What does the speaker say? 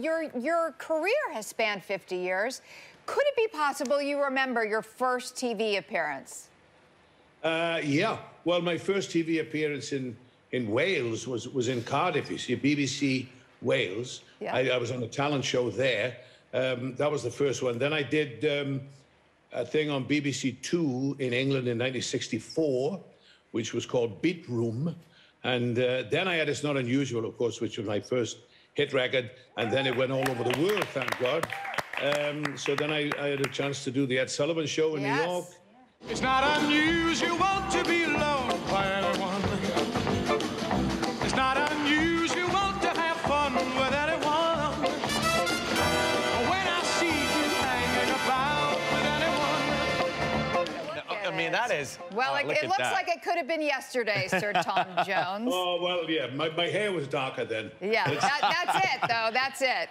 Your, your career has spanned 50 years. Could it be possible you remember your first TV appearance? Uh, yeah. Well, my first TV appearance in, in Wales was, was in Cardiff, you see, BBC Wales. Yeah. I, I was on a talent show there. Um, that was the first one. Then I did um, a thing on BBC Two in England in 1964, which was called Beat Room. And uh, then I had It's Not Unusual, of course, which was my first hit record. And then it went all over the world, thank God. Um, so then I, I, had a chance to do the Ed Sullivan Show in yes. New York. It's not unusual mean, that is. Well, uh, it, look it looks that. like it could have been yesterday, Sir Tom Jones. Oh, well, yeah, my, my hair was darker then. Yeah, that, that's it, though. That's it.